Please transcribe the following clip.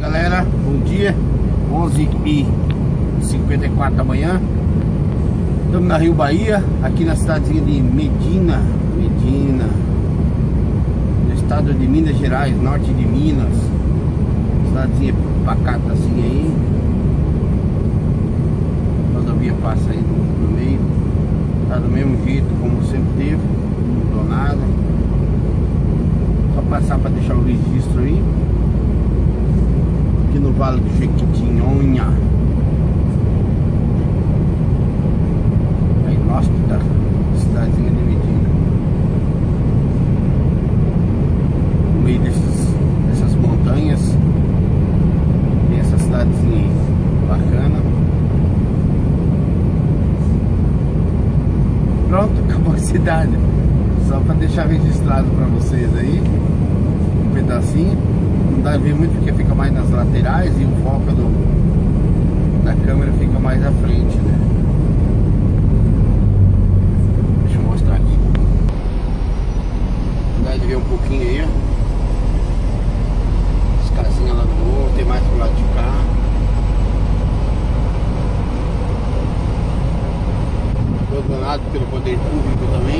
Galera, bom dia. 11 e 54 da manhã. Estamos na Rio Bahia Aqui na cidadezinha de Medina. Medina. No estado de Minas Gerais, norte de Minas. Cidadezinha pacata assim aí. Rodovia passa aí no, no meio. Tá do mesmo jeito como sempre teve. Não mudou nada. Só passar para deixar o registro aí do Jequitinhonha. Gosto da cidadezinha de Medina. No meio desses, dessas montanhas. Tem essa cidadezinha bacana. Pronto, acabou a cidade. Só para deixar registrado para vocês aí. Um pedacinho não dá a ver muito porque fica mais nas laterais e o foco do, da câmera fica mais à frente, né? Deixa eu mostrar aqui. Dá de ver um pouquinho aí, ó. As casinhas lá do outro, tem mais pro lado de cá. Abandonado pelo poder público também.